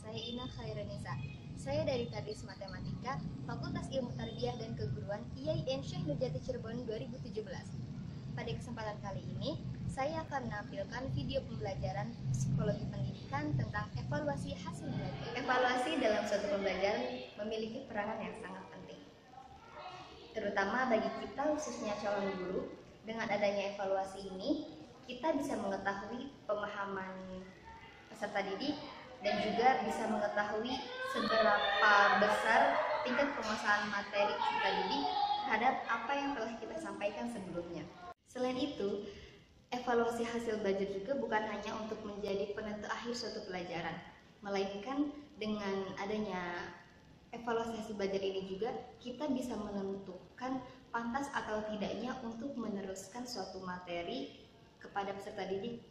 saya Ina Khairunisa. Saya dari Tadris Matematika, Fakultas Ilmu Tarbiyah dan Keguruan IAIN Syekh Nurjati Cirebon 2017. Pada kesempatan kali ini, saya akan menampilkan video pembelajaran psikologi pendidikan tentang evaluasi hasil belajar. Evaluasi dalam suatu pembelajaran memiliki peranan yang sangat penting, terutama bagi kita khususnya calon guru. Dengan adanya evaluasi ini, kita bisa mengetahui pemahaman peserta didik dan juga bisa mengetahui seberapa besar tingkat penguasaan materi peserta didik terhadap apa yang telah kita sampaikan sebelumnya. Selain itu, evaluasi hasil belajar juga bukan hanya untuk menjadi penentu akhir suatu pelajaran, melainkan dengan adanya evaluasi hasil belajar ini juga kita bisa menentukan pantas atau tidaknya untuk meneruskan suatu materi kepada peserta didik.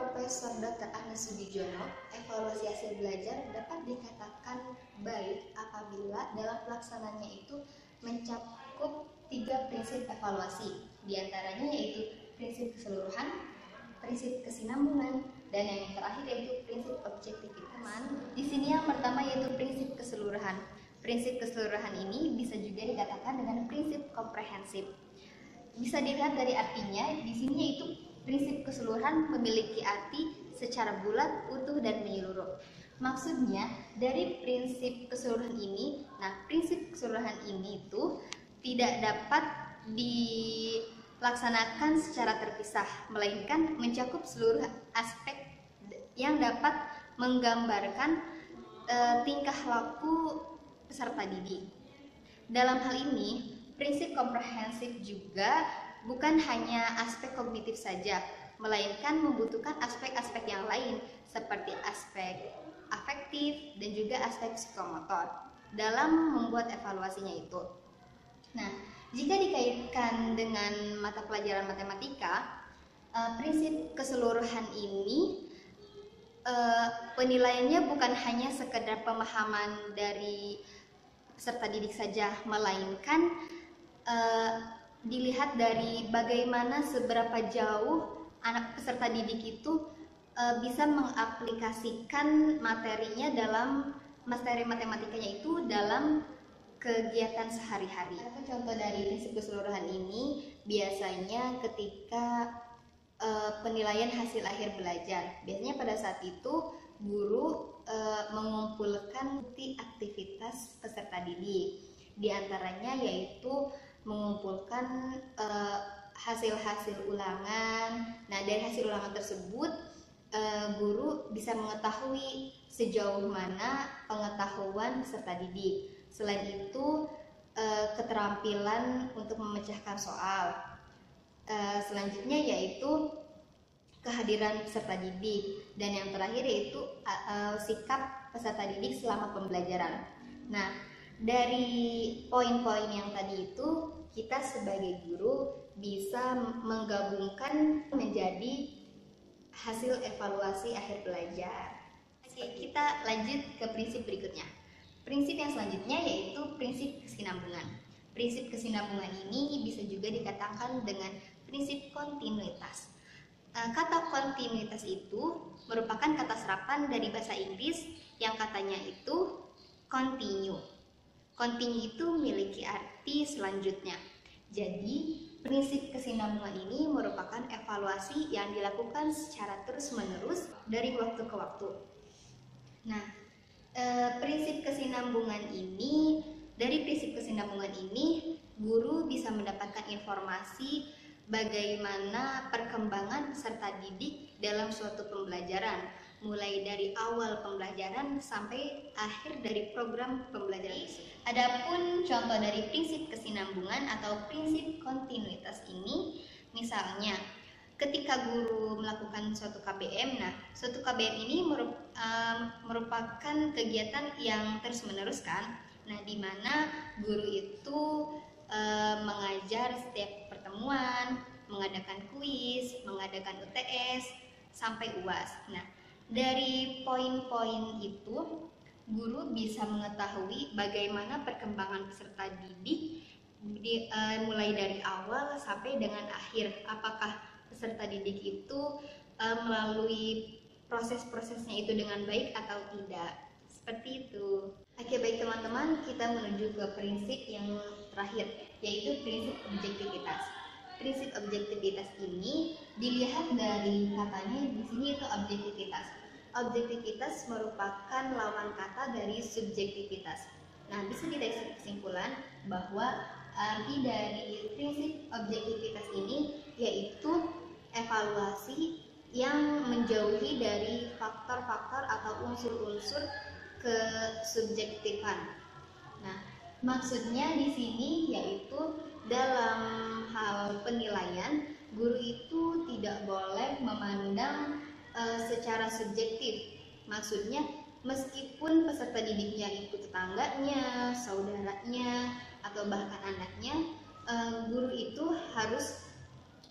Profesor Dr. Agnes Sudijono, evaluasi hasil belajar dapat dikatakan baik apabila dalam pelaksananya itu mencakup tiga prinsip evaluasi, di antaranya yaitu prinsip keseluruhan, prinsip kesinambungan, dan yang terakhir yaitu prinsip objektivitas. Di sini yang pertama yaitu prinsip keseluruhan. Prinsip keseluruhan ini bisa juga dikatakan dengan prinsip komprehensif bisa dilihat dari artinya di sini yaitu prinsip keseluruhan memiliki arti secara bulat, utuh dan menyeluruh. Maksudnya dari prinsip keseluruhan ini, nah prinsip keseluruhan ini itu tidak dapat dilaksanakan secara terpisah, melainkan mencakup seluruh aspek yang dapat menggambarkan e, tingkah laku peserta didik. Dalam hal ini, Prinsip komprehensif juga bukan hanya aspek kognitif saja, melainkan membutuhkan aspek-aspek yang lain seperti aspek afektif dan juga aspek psikomotor dalam membuat evaluasinya itu. Nah, jika dikaitkan dengan mata pelajaran matematika, eh, prinsip keseluruhan ini eh, penilaiannya bukan hanya sekedar pemahaman dari peserta didik saja, melainkan uh, dilihat dari bagaimana seberapa jauh anak peserta didik itu uh, bisa mengaplikasikan materinya dalam materi matematikanya itu dalam kegiatan sehari-hari. Contoh dari prinsip keseluruhan ini biasanya ketika uh, penilaian hasil akhir belajar. Biasanya pada saat itu guru uh, mengumpulkan bukti aktivitas peserta didik. Di antaranya yaitu mengumpulkan uh, hasil-hasil ulangan. Nah, dari hasil ulangan tersebut uh, guru bisa mengetahui sejauh mana pengetahuan peserta didik. Selain itu, uh, keterampilan untuk memecahkan soal. Uh, selanjutnya yaitu kehadiran peserta didik dan yang terakhir yaitu uh, uh, sikap peserta didik selama pembelajaran. Nah, dari poin-poin yang tadi itu kita sebagai guru bisa menggabungkan menjadi hasil evaluasi akhir belajar. Oke, kita lanjut ke prinsip berikutnya. Prinsip yang selanjutnya yaitu prinsip kesinambungan. Prinsip kesinambungan ini bisa juga dikatakan dengan prinsip kontinuitas. Eh, kata kontinuitas itu merupakan kata serapan dari bahasa Inggris yang katanya itu continue Continue itu memiliki arti selanjutnya. Jadi, prinsip kesinambungan ini merupakan evaluasi yang dilakukan secara terus-menerus dari waktu ke waktu. Nah, e, prinsip kesinambungan ini dari prinsip kesinambungan ini guru bisa mendapatkan informasi bagaimana perkembangan peserta didik dalam suatu pembelajaran mulai dari awal pembelajaran sampai akhir dari program pembelajaran tersebut. Adapun contoh dari prinsip kesinambungan atau prinsip kontinuitas ini, misalnya ketika guru melakukan suatu KBM, nah suatu KBM ini merupakan kegiatan yang terus meneruskan, nah di mana guru itu mengajar setiap pertemuan, mengadakan kuis, mengadakan UTS sampai UAS. Nah, dari poin-poin itu, guru bisa mengetahui bagaimana perkembangan peserta didik di, uh, mulai dari awal sampai dengan akhir. Apakah peserta didik itu uh, melalui proses-prosesnya itu dengan baik atau tidak. Seperti itu. Oke, baik teman-teman, kita menuju ke prinsip yang terakhir, yaitu prinsip objektivitas. Prinsip objektivitas ini dilihat dari katanya di sini itu objektivitas. Objektivitas merupakan lawan kata dari subjektivitas. Nah, bisa ditarik kesimpulan bahwa arti dari prinsip objektivitas ini yaitu evaluasi yang menjauhi dari faktor-faktor atau unsur-unsur kesubjektifan. Nah, maksudnya di sini yaitu dalam hal penilaian, e, secara subjektif. Maksudnya, meskipun peserta didiknya itu tetangganya, saudaranya, atau bahkan anaknya, e, guru itu harus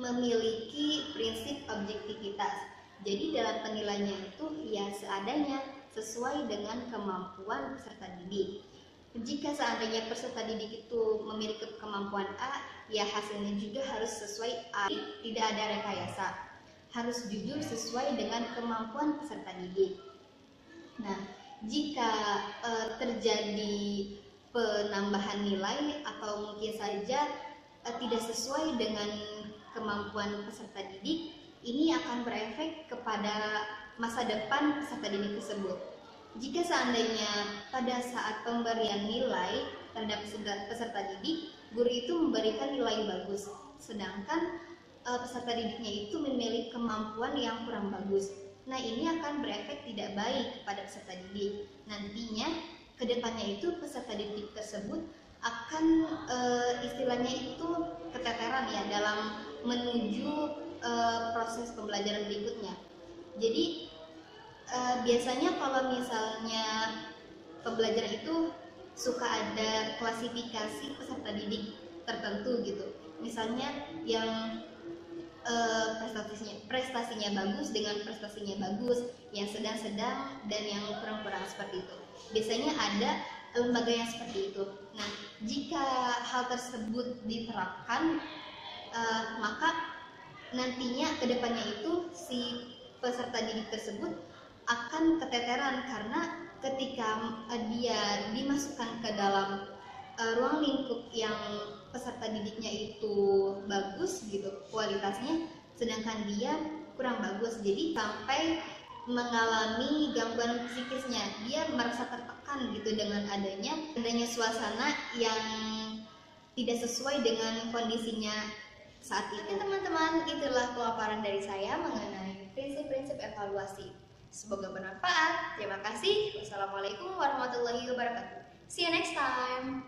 memiliki prinsip objektivitas. Jadi dalam penilaiannya itu ya seadanya sesuai dengan kemampuan peserta didik. Jika seandainya peserta didik itu memiliki kemampuan A, ya hasilnya juga harus sesuai A, tidak ada rekayasa. Harus jujur sesuai dengan kemampuan peserta didik. Nah, jika e, terjadi penambahan nilai atau mungkin saja e, tidak sesuai dengan kemampuan peserta didik, ini akan berefek kepada masa depan peserta didik tersebut. Jika seandainya pada saat pemberian nilai terhadap peserta didik, guru itu memberikan nilai bagus, sedangkan uh, peserta didiknya itu memiliki kemampuan yang kurang bagus. Nah, ini akan berefek tidak baik kepada peserta didik. Nantinya, ke depannya itu peserta didik tersebut akan e, istilahnya itu keteteran ya dalam menuju e, proses pembelajaran berikutnya. Jadi e, biasanya kalau misalnya pembelajaran itu suka ada klasifikasi peserta didik tertentu gitu. Misalnya yang e, prestasinya prestasinya bagus dengan prestasinya bagus, yang sedang-sedang dan yang kurang-kurang seperti itu. Biasanya ada lembaga yang seperti itu. Nah, jika hal tersebut diterapkan, uh, maka nantinya ke depannya itu si peserta didik tersebut akan keteteran karena ketika uh, dia dimasukkan ke dalam uh, ruang lingkup yang peserta didiknya itu bagus gitu kualitasnya, sedangkan dia kurang bagus, jadi sampai mengalami gangguan psikisnya dia merasa tertekan gitu dengan adanya adanya suasana yang tidak sesuai dengan kondisinya saat itu. Teman-teman itulah pemaparan dari saya mengenai prinsip-prinsip evaluasi. Semoga bermanfaat. Terima kasih. Wassalamualaikum warahmatullahi wabarakatuh see you next time